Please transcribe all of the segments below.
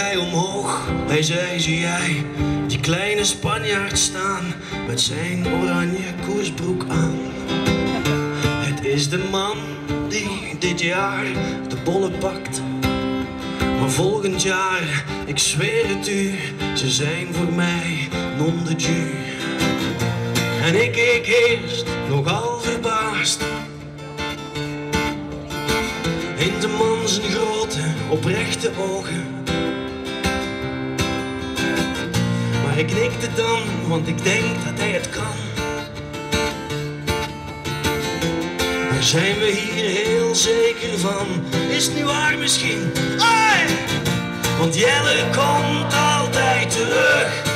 hij omhoog. Hij zei, zie jij die kleine Spanjaard staan met zijn oranje koersbroek aan. Het is de man die dit jaar de bollen pakt. Maar volgend jaar, ik zweer het u, ze zijn voor mij non de jus. En ik keek eerst nogal verbaasd in de man zijn grote, oprechte ogen. Ik knikte dan, want ik denk dat hij het kan. Daar zijn we hier heel zeker van. Is het nu waar misschien? Ai! Want Jelle komt altijd terug.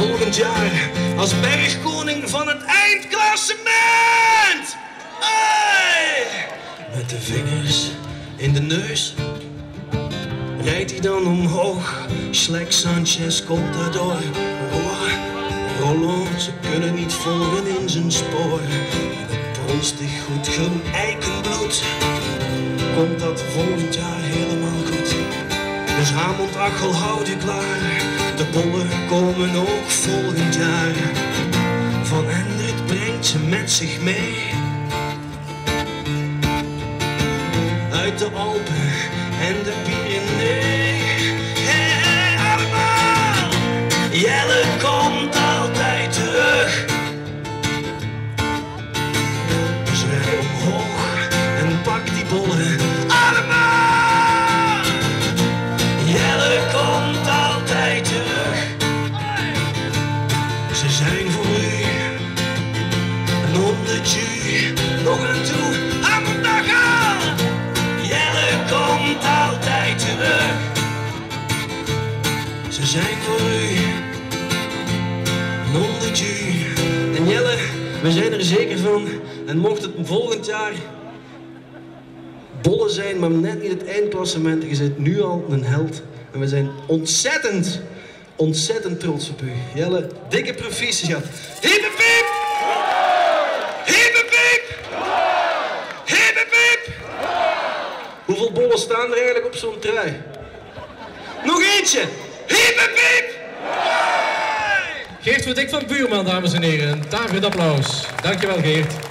Volgend jaar als bergkoning van het eindklassement. Hey! Met de vingers in de neus rijdt hij dan omhoog. Slek Sanchez komt daardoor. Oh, Roland, ze kunnen niet volgen in zijn spoor. Het goed groen eikenbloed komt dat volgend jaar helemaal goed. Dus Hamond Achel, houd je klaar. De bollen komen ook volgend jaar. Van Hendrik brengt ze met zich mee. Uit de Alpen en de Pyrenee. Een honderdje nog aan toe. Aan. Jelle komt altijd terug. Ze zijn voor u honderdje. En Jelle, we zijn er zeker van. En mocht het volgend jaar bollen zijn, maar net niet het eindklassement. Je bent nu al een held. En we zijn ontzettend, ontzettend trots op u. Jelle, dikke proficiat. Hippe piep! Piep! Hoeveel bollen staan er eigenlijk op zo'n trui? Nog eentje! Hippe! Geert Verdik van Buurman, dames en heren. Een applaus. Dankjewel Geert.